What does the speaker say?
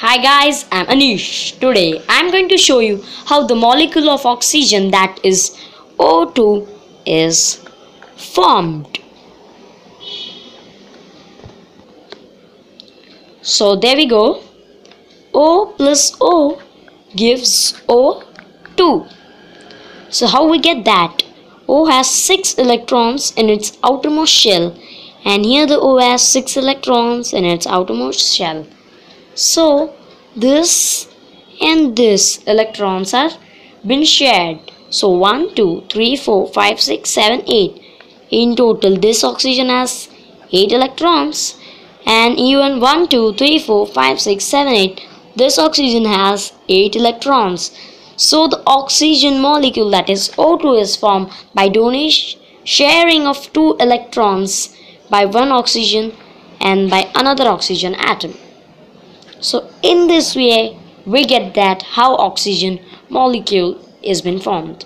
Hi guys, I'm Anish. Today I'm going to show you how the molecule of oxygen that is O2 is formed. So there we go. O plus O gives O2. So how we get that? O has 6 electrons in its outermost shell and here the O has 6 electrons in its outermost shell. So this and this electrons are been shared. So 1, 2, 3, 4, 5, 6, 7, 8. In total this oxygen has 8 electrons and even 1, 2, 3, 4, 5, 6, 7, 8. This oxygen has 8 electrons. So the oxygen molecule that is O2 is formed by donation sharing of two electrons by one oxygen and by another oxygen atom. So in this way we get that how oxygen molecule is been formed.